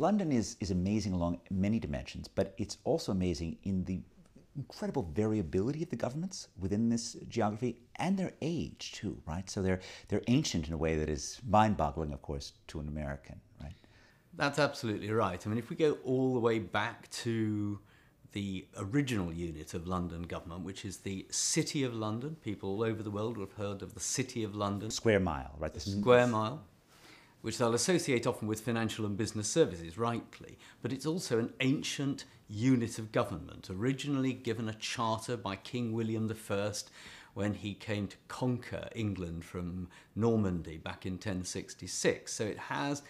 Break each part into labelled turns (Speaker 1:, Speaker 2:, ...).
Speaker 1: London is, is amazing along many dimensions, but it's also amazing in the incredible variability of the governments within this geography and their age too, right? So they're they're ancient in a way that is mind-boggling, of course, to an American, right?
Speaker 2: That's absolutely right. I mean, if we go all the way back to the original unit of London government, which is the City of London. People all over the world will have heard of the City of London.
Speaker 1: Square mile, right?
Speaker 2: The square mile, which they'll associate often with financial and business services, rightly. But it's also an ancient unit of government, originally given a charter by King William I when he came to conquer England from Normandy back in 1066. So it has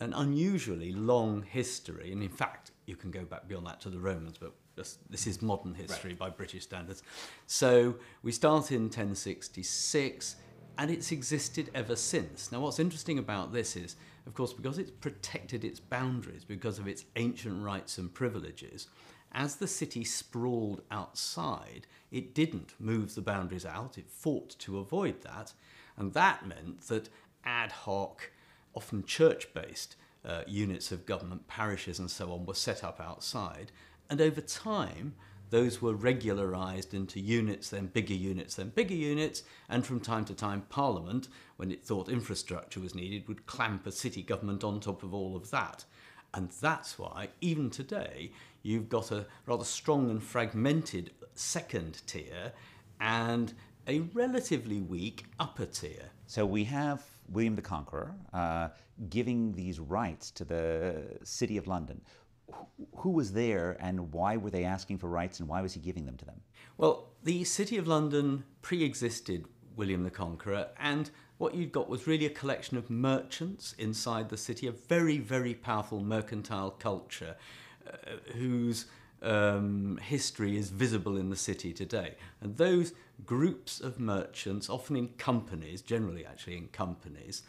Speaker 2: an unusually long history, and in fact, you can go back beyond that to the Romans, but this, this is modern history right. by British standards. So we start in 1066 and it's existed ever since. Now, what's interesting about this is, of course, because it's protected its boundaries because of its ancient rights and privileges, as the city sprawled outside, it didn't move the boundaries out, it fought to avoid that, and that meant that ad hoc, often church based, uh, units of government, parishes, and so on, were set up outside. And over time, those were regularised into units, then bigger units, then bigger units, and from time to time, Parliament, when it thought infrastructure was needed, would clamp a city government on top of all of that. And that's why, even today, you've got a rather strong and fragmented second tier and a relatively weak upper tier.
Speaker 1: So we have William the Conqueror uh, giving these rights to the City of London who was there and why were they asking for rights and why was he giving them to them?
Speaker 2: Well, the City of London pre existed William the Conqueror, and what you'd got was really a collection of merchants inside the city, a very, very powerful mercantile culture uh, whose um, history is visible in the city today. And those groups of merchants, often in companies, generally actually in companies,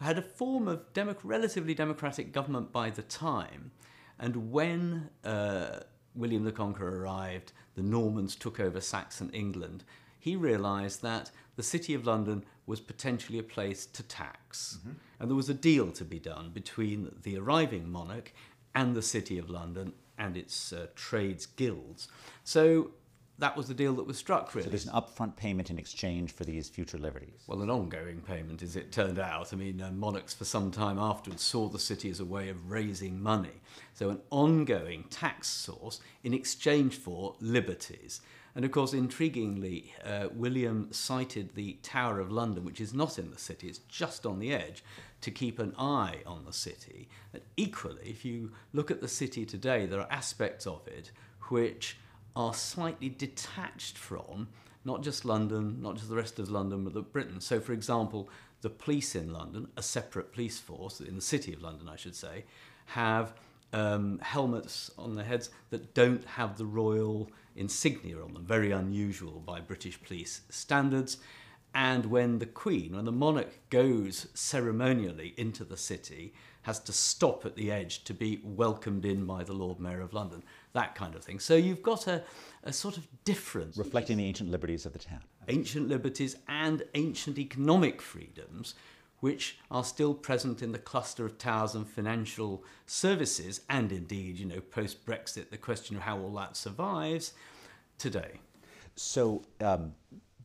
Speaker 2: had a form of democ- relatively democratic government by the time. And when uh, William the Conqueror arrived, the Normans took over Saxon England, he realised that the City of London was potentially a place to tax. Mm-hmm. And there was a deal to be done between the arriving monarch and the City of London and its uh, trades guilds. So that was the deal that was struck, really.
Speaker 1: So there's an upfront payment in exchange for these future liberties.
Speaker 2: Well, an ongoing payment, as it turned out. I mean, uh, monarchs for some time afterwards saw the city as a way of raising money. So an ongoing tax source in exchange for liberties. And of course, intriguingly, uh, William sited the Tower of London, which is not in the city, it's just on the edge, to keep an eye on the city. And equally, if you look at the city today, there are aspects of it which are slightly detached from not just London, not just the rest of London, but Britain. So, for example, the police in London, a separate police force in the city of London, I should say, have um, helmets on their heads that don't have the royal insignia on them, very unusual by British police standards. And when the Queen, when the monarch goes ceremonially into the city, has to stop at the edge to be welcomed in by the Lord Mayor of London that kind of thing. So you've got a, a sort of difference.
Speaker 1: Reflecting the ancient liberties of the town.
Speaker 2: Ancient liberties and ancient economic freedoms, which are still present in the cluster of towers and financial services, and indeed, you know, post Brexit, the question of how all that survives today.
Speaker 1: So, um,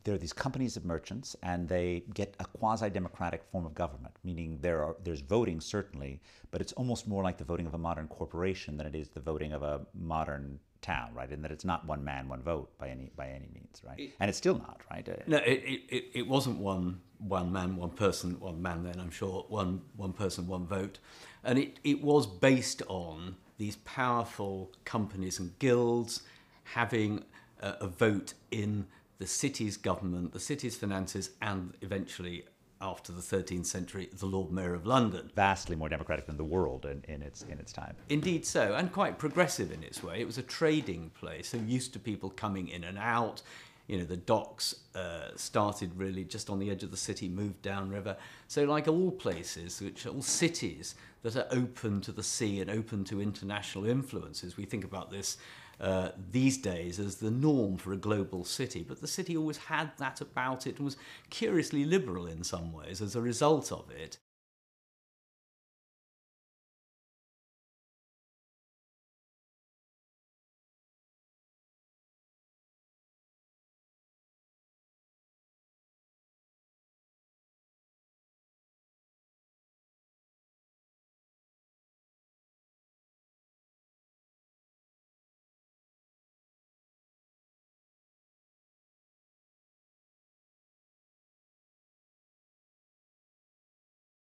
Speaker 1: there are these companies of merchants and they get a quasi-democratic form of government, meaning there are there's voting certainly, but it's almost more like the voting of a modern corporation than it is the voting of a modern town, right? In that it's not one man, one vote by any by any means, right? It, and it's still not, right? Uh,
Speaker 2: no, it, it, it wasn't one one man, one person, one man. Then I'm sure one one person, one vote, and it it was based on these powerful companies and guilds having a, a vote in the city's government, the city's finances, and eventually after the 13th century, the Lord Mayor of London.
Speaker 1: Vastly more democratic than the world in, in, its, in its time.
Speaker 2: Indeed so, and quite progressive in its way. It was a trading place, so used to people coming in and out. You know, the docks uh, started really just on the edge of the city, moved downriver. So, like all places, which all cities that are open to the sea and open to international influences, we think about this uh, these days as the norm for a global city. But the city always had that about it and was curiously liberal in some ways as a result of it.